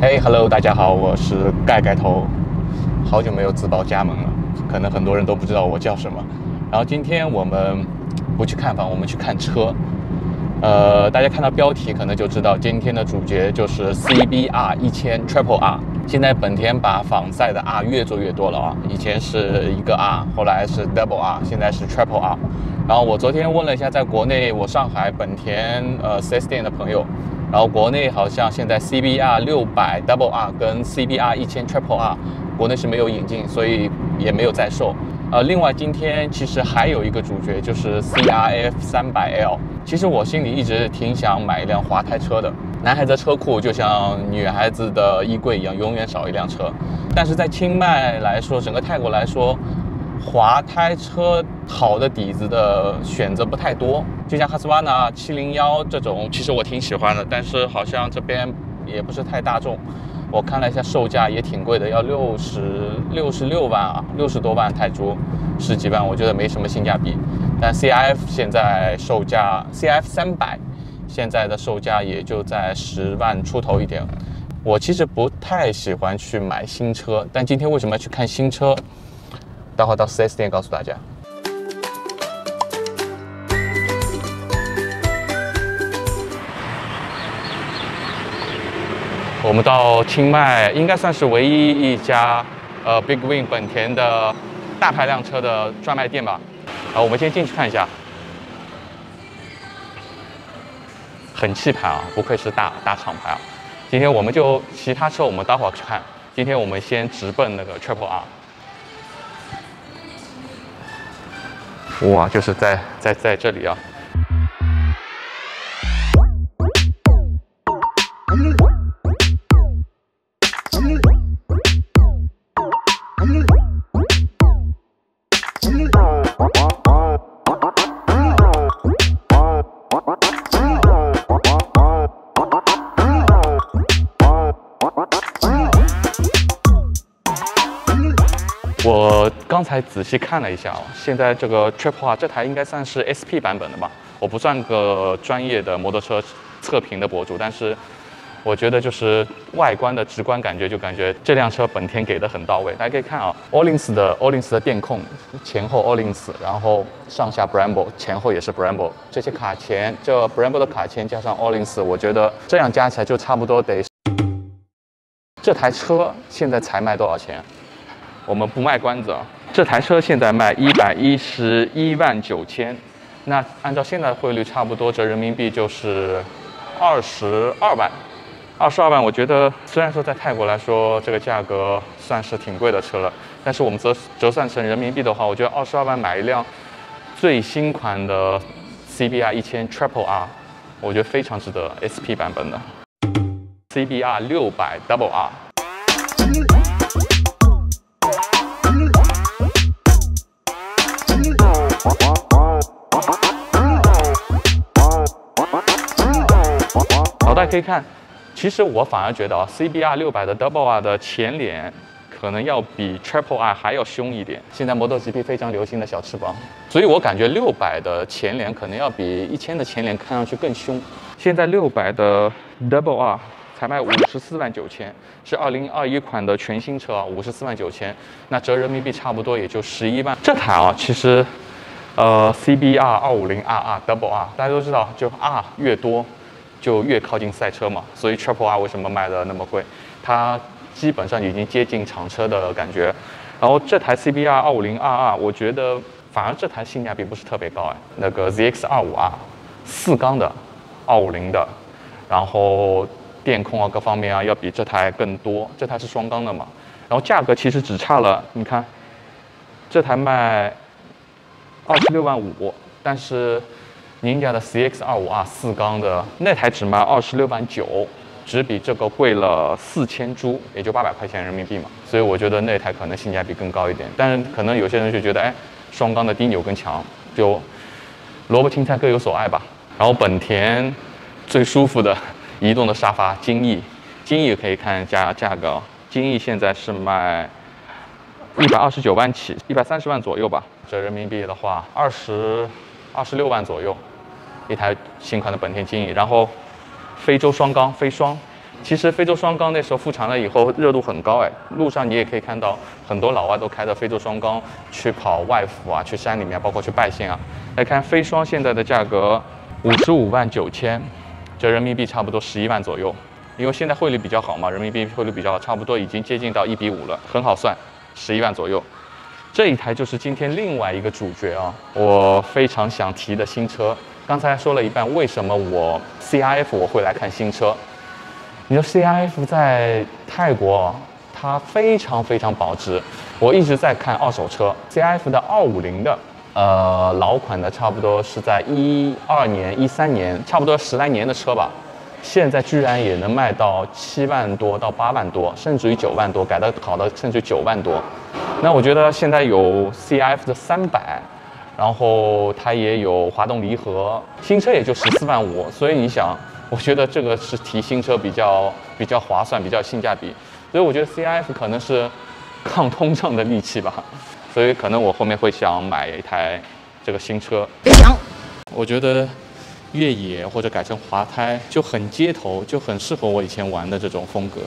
嘿，Hello，大家好，我是盖盖头，好久没有自报家门了，可能很多人都不知道我叫什么。然后今天我们不去看房，我们去看车。呃，大家看到标题可能就知道，今天的主角就是 CBR 一千 Triple R。现在本田把仿赛的 R 越做越多了啊，以前是一个 R，后来是 Double R，现在是 Triple R。然后我昨天问了一下，在国内我上海本田呃 4S 店的朋友。然后国内好像现在 CBR 六百 Double R 跟 CBR 一千 Triple R，国内是没有引进，所以也没有在售。呃，另外今天其实还有一个主角就是 CRF 三百 L。其实我心里一直挺想买一辆滑胎车的。男孩子车库就像女孩子的衣柜一样，永远少一辆车。但是在清迈来说，整个泰国来说。滑胎车好的底子的选择不太多，就像哈斯瓦纳七零幺这种，其实我挺喜欢的，但是好像这边也不是太大众。我看了一下售价也挺贵的，要六十六十六万啊，六十多万泰铢，十几万，我觉得没什么性价比。但 C I F 现在售价 C I F 三百现在的售价也就在十万出头一点。我其实不太喜欢去买新车，但今天为什么要去看新车？待会到 4S 店告诉大家。我们到清迈，应该算是唯一一家呃 Big Win 本田的大排量车的专卖店吧。啊，我们先进去看一下，很气派啊，不愧是大大厂牌啊。今天我们就其他车我们待会儿去看，今天我们先直奔那个 Triple R。哇，就是在在在这里啊！刚才仔细看了一下哦，现在这个 Triple R 这台应该算是 SP 版本的吧？我不算个专业的摩托车测评的博主，但是我觉得就是外观的直观感觉，就感觉这辆车本田给的很到位。大家可以看啊，Ollins 的 Ollins 的电控前后 Ollins，然后上下 Brembo 前后也是 Brembo，这些卡钳，这 Brembo 的卡钳加上 Ollins，我觉得这样加起来就差不多得。这台车现在才卖多少钱？我们不卖关子啊，这台车现在卖一百一十一万九千，那按照现在的汇率，差不多折人民币就是二十二万。二十二万，我觉得虽然说在泰国来说这个价格算是挺贵的车了，但是我们折折算成人民币的话，我觉得二十二万买一辆最新款的 CBR 一千 Triple R，我觉得非常值得 SP 版本的 CBR 六百 Double R。可以看，其实我反而觉得啊，CBR 六百的 Double R 的前脸可能要比 Triple R 还要凶一点。现在摩托 GP 非常流行的小翅膀，所以我感觉六百的前脸可能要比一千的前脸看上去更凶。现在六百的 Double R 才卖五十四万九千，是二零二一款的全新车啊，五十四万九千，那折人民币差不多也就十一万。这台啊，其实呃 CBR 二五零 RR Double R，大家都知道，就 R 越多。就越靠近赛车嘛，所以 Triple R 为什么卖的那么贵？它基本上已经接近厂车的感觉。然后这台 CBR 二五零 RR，我觉得反而这台性价比不是特别高哎。那个 ZX 二五 R，四缸的，二五零的，然后电控啊各方面啊要比这台更多。这台是双缸的嘛，然后价格其实只差了，你看，这台卖二十六万五，但是。宁家的 CX 二五 R 四缸的那台只卖二十六万九，只比这个贵了四千铢，也就八百块钱人民币嘛。所以我觉得那台可能性价比更高一点。但是可能有些人就觉得，哎，双缸的低扭更强，就萝卜青菜各有所爱吧。然后本田最舒服的移动的沙发，金翼，金翼可以看价价格，金翼现在是卖一百二十九万起，一百三十万左右吧。折人民币的话，二十二十六万左右。一台新款的本田金翼，然后非洲双缸飞双，其实非洲双缸那时候复产了以后热度很高哎，路上你也可以看到很多老外都开着非洲双缸去跑外服啊，去山里面，包括去拜县啊。来看飞双现在的价格五十五万九千，折人民币差不多十一万左右。因为现在汇率比较好嘛，人民币汇率比较好，差不多已经接近到一比五了，很好算，十一万左右。这一台就是今天另外一个主角啊，我非常想提的新车。刚才说了一半，为什么我 CRF 我会来看新车？你说 CRF 在泰国，它非常非常保值。我一直在看二手车，CRF 的二五零的，呃，老款的，差不多是在一二年、一三年，差不多十来年的车吧。现在居然也能卖到七万多到八万多，甚至于九万多，改的好的甚至九万多。那我觉得现在有 CF 的三百，然后它也有滑动离合，新车也就十四万五，所以你想，我觉得这个是提新车比较比较划算，比较性价比。所以我觉得 C I F 可能是抗通胀的利器吧，所以可能我后面会想买一台这个新车。别想，我觉得。越野或者改成滑胎就很街头，就很适合我以前玩的这种风格，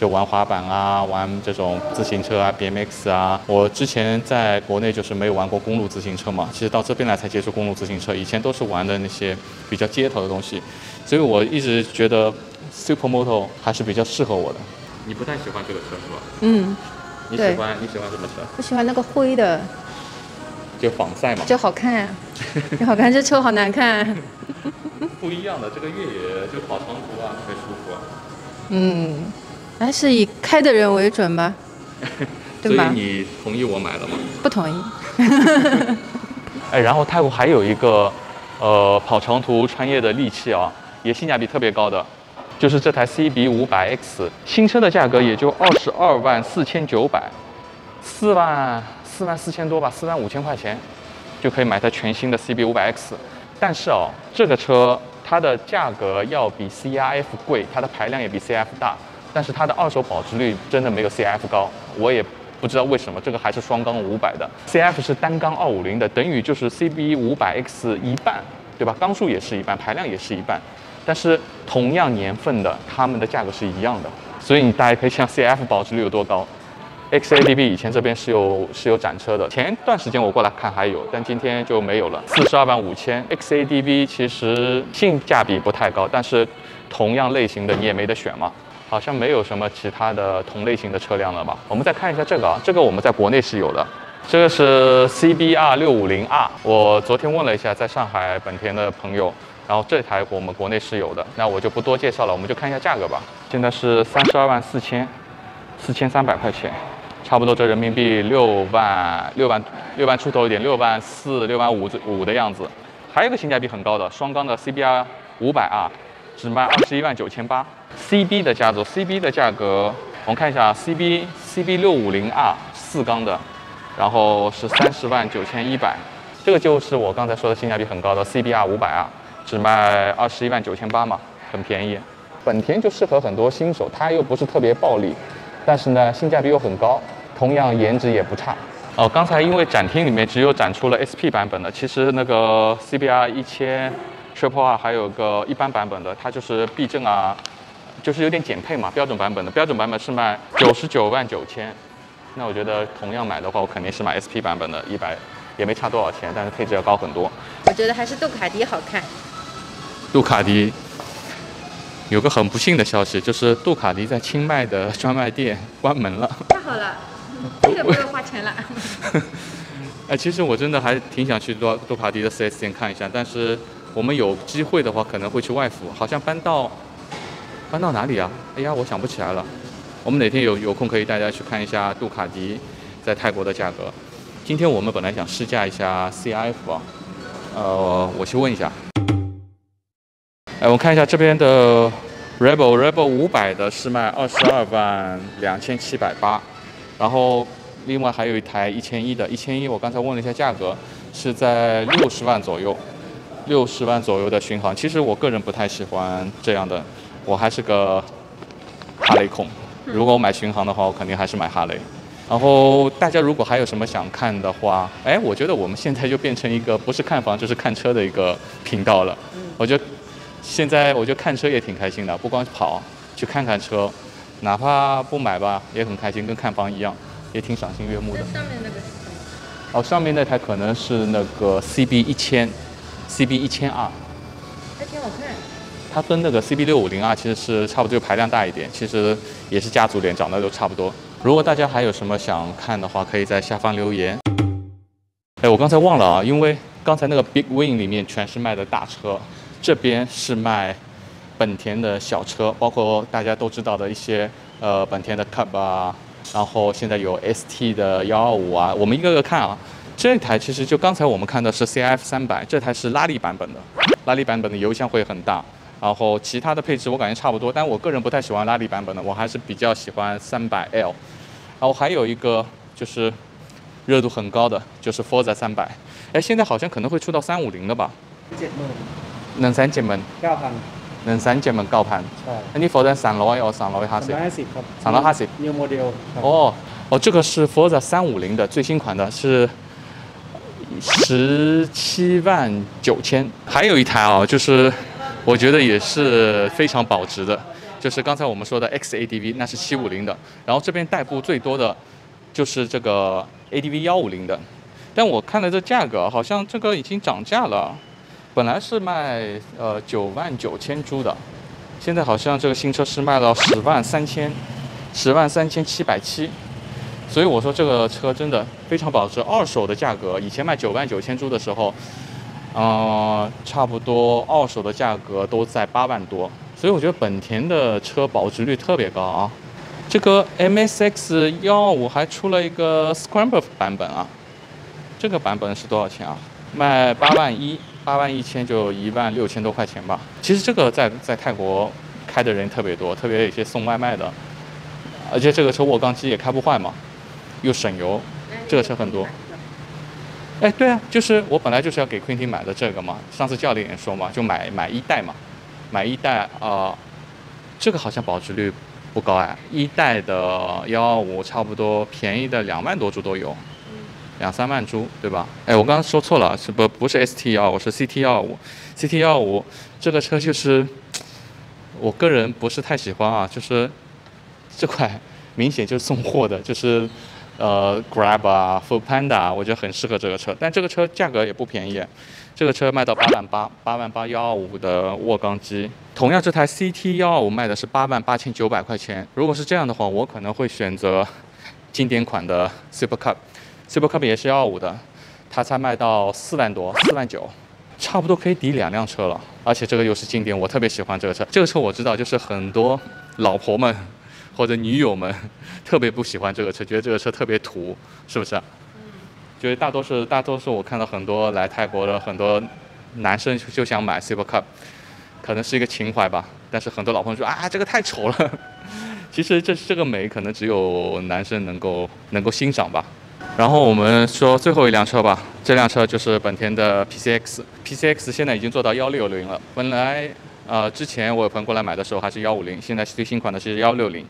就玩滑板啊，玩这种自行车啊，BMX 啊。我之前在国内就是没有玩过公路自行车嘛，其实到这边来才接触公路自行车，以前都是玩的那些比较街头的东西，所以我一直觉得 Supermoto 还是比较适合我的。你不太喜欢这个车是吧？嗯。你喜欢你喜欢什么车？我喜欢那个灰的。就防晒嘛。就好看，就好看，这车好难看。不一样的，这个越野就跑长途啊，特别舒服啊。嗯，还是以开的人为准吧，对吧？所以你同意我买了吗？不同意。哎，然后泰国还有一个，呃，跑长途穿越的利器啊，也性价比特别高的，就是这台 CB 五百 X，新车的价格也就二十二万四千九百，四万四万四千多吧，四万五千块钱就可以买台全新的 CB 五百 X。但是哦，这个车它的价格要比 CRF 贵，它的排量也比 CF 大，但是它的二手保值率真的没有 CF 高，我也不知道为什么。这个还是双缸五百的，CF 是单缸二五零的，等于就是 CB 五百 X 一半，对吧？缸数也是一半，排量也是一半，但是同样年份的，它们的价格是一样的，所以你大家可以想 CF 保值率有多高。XADB 以前这边是有是有展车的，前段时间我过来看还有，但今天就没有了。四十二万五千，XADB 其实性价比不太高，但是同样类型的你也没得选嘛，好像没有什么其他的同类型的车辆了吧？我们再看一下这个啊，这个我们在国内是有的，这个是 CBR 六五零 R，我昨天问了一下在上海本田的朋友，然后这台我们国内是有的，那我就不多介绍了，我们就看一下价格吧。现在是三十二万四千，四千三百块钱。差不多折人民币六万六万六万出头一点，六万四六万五五的样子。还有个性价比很高的双缸的 CBR 五百 R，只卖二十一万九千八。CB 的家族，CB 的价格我们看一下，CB CB 六五零 R 四缸的，然后是三十万九千一百。这个就是我刚才说的性价比很高的 CBR 五百 R，只卖二十一万九千八嘛，很便宜。本田就适合很多新手，它又不是特别暴力，但是呢性价比又很高。同样颜值也不差哦。刚才因为展厅里面只有展出了 SP 版本的，其实那个 CBR 一千 Triple R 还有个一般版本的，它就是避震啊，就是有点减配嘛。标准版本的标准版本是卖九十九万九千，那我觉得同样买的话，我肯定是买 SP 版本的，一百也没差多少钱，但是配置要高很多。我觉得还是杜卡迪好看。杜卡迪有个很不幸的消息，就是杜卡迪在清迈的专卖店关门了。太好了。这个不用花钱了。哎，其实我真的还挺想去杜杜卡迪的 4S 店看一下，但是我们有机会的话可能会去外服，好像搬到搬到哪里啊？哎呀，我想不起来了。我们哪天有有空可以大家去看一下杜卡迪在泰国的价格。今天我们本来想试驾一下 CRF 啊，呃，我去问一下。哎，我看一下这边的 Rebel Rebel 五百的是卖二十二万两千七百八。然后，另外还有一台一千一的，一千一我刚才问了一下价格，是在六十万左右，六十万左右的巡航。其实我个人不太喜欢这样的，我还是个哈雷控。如果我买巡航的话，我肯定还是买哈雷。然后大家如果还有什么想看的话，哎，我觉得我们现在就变成一个不是看房就是看车的一个频道了。我觉得现在我觉得看车也挺开心的，不光跑。去看看车，哪怕不买吧，也很开心，跟看房一样，也挺赏心悦目的。上面那个哦，上面那台可能是那个 CB 一千，CB 一千二，还挺好看。它跟那个 CB 六五零啊，其实是差不多，就排量大一点，其实也是家族脸，长得都差不多。如果大家还有什么想看的话，可以在下方留言。哎，我刚才忘了啊，因为刚才那个 Big Win 里面全是卖的大车，这边是卖本田的小车，包括大家都知道的一些呃本田的 Cup 啊，然后现在有 ST 的幺二五啊，我们一个个看啊。这台其实就刚才我们看的是 CF 三百，这台是拉力版本的，拉力版本的油箱会很大。然后其他的配置我感觉差不多，但我个人不太喜欢拉力版本的，我还是比较喜欢三百 L。然后还有一个就是热度很高的，就是 Forza 三百。哎，现在好像可能会出到三五零的吧？เจ็ดหมื่น หนึ่งแสนเจ็ดหมื่น เก้าพัน หนึ่งแสนเจ็ดหมื่นเก้าพัน ใช่ อันนี้ Forza สามร้อย哦สามร้อยห้า สาม สิบ ร้อยห้าสิบครับ สามร้อยห้าสิบ New Model ครับ 哦哦，这个是 Forza 三五零的最新款的，是十七万九千。还有一台啊，就是 我觉得也是非常保值的，就是刚才我们说的 XADV，那是七五零的。然后这边代步最多的就是这个 ADV 幺五零的，但我看了这价格，好像这个已经涨价了，本来是卖呃九万九千铢的，现在好像这个新车是卖到十万三千，十万三千七百七。所以我说这个车真的非常保值，二手的价格以前卖九万九千铢的时候，呃，差不多二手的价格都在八万多，所以我觉得本田的车保值率特别高啊。这个 MSX 幺二五还出了一个 Scramble 版本啊，这个版本是多少钱啊？卖八万一，八万一千就一万六千多块钱吧。其实这个在在泰国开的人特别多，特别有些送外卖的，而且这个车卧缸机也开不坏嘛。又省油，这个车很多。哎，对啊，就是我本来就是要给 Quentin 买的这个嘛。上次教练也说嘛，就买买一代嘛，买一代啊、呃这个好像保值率不高哎，一代的幺二五差不多便宜的两万多株都有，两三万株对吧？哎，我刚刚说错了，是不不是 ST 幺五，是 CT 幺五，CT 幺五这个车就是我个人不是太喜欢啊，就是这块明显就是送货的，就是。呃，Grab 啊，Food Panda，啊我觉得很适合这个车，但这个车价格也不便宜，这个车卖到八万八，八万八幺二五的卧缸机。同样，这台 CT 幺二五卖的是八万八千九百块钱。如果是这样的话，我可能会选择经典款的 Super Cup，Super Cup 也是幺二五的，它才卖到四万多，四万九，差不多可以抵两辆车了。而且这个又是经典，我特别喜欢这个车。这个车我知道，就是很多老婆们。或者女友们 特别不喜欢这个车，觉得这个车特别土，是不是？就是大多数大多数我看到很多来泰国的很多男生就想买 Super Cup，可能是一个情怀吧。但是很多老朋友说啊，这个太丑了。其实这这个美可能只有男生能够能够欣赏吧。然后我们说最后一辆车吧，这辆车就是本田的 PCX，PCX 现在已经做到幺六零了，本来。呃，之前我有朋友过来买的时候还是幺五零，现在最新款的是幺六零，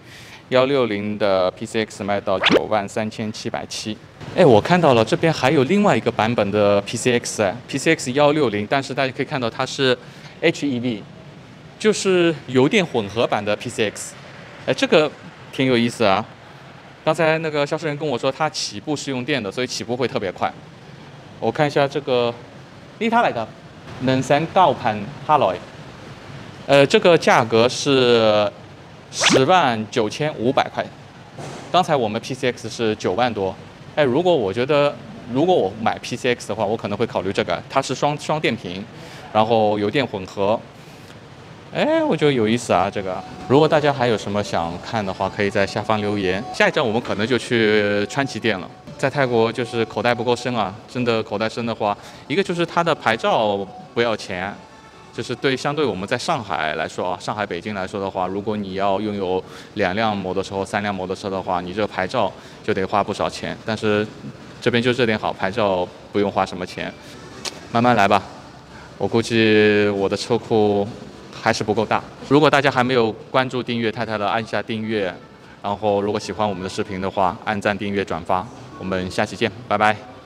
幺六零的 PCX 卖到九万三千七百七。哎，我看到了这边还有另外一个版本的 PCX，PCX 幺六零，但是大家可以看到它是 HEV，就是油电混合版的 PCX。哎，这个挺有意思啊。刚才那个销售人跟我说，它起步是用电的，所以起步会特别快。我看一下这个，利他来的，能三倒盘哈雷。呃，这个价格是十万九千五百块。刚才我们 PCX 是九万多。哎，如果我觉得如果我买 PCX 的话，我可能会考虑这个，它是双双电瓶，然后油电混合。哎，我觉得有意思啊，这个。如果大家还有什么想看的话，可以在下方留言。下一站我们可能就去川崎店了。在泰国就是口袋不够深啊，真的口袋深的话，一个就是它的牌照不要钱。就是对相对我们在上海来说啊，上海、北京来说的话，如果你要拥有两辆摩托车三辆摩托车的话，你这个牌照就得花不少钱。但是这边就这点好，牌照不用花什么钱，慢慢来吧。我估计我的车库还是不够大。如果大家还没有关注、订阅太太的，按下订阅。然后如果喜欢我们的视频的话，按赞、订阅、转发。我们下期见，拜拜。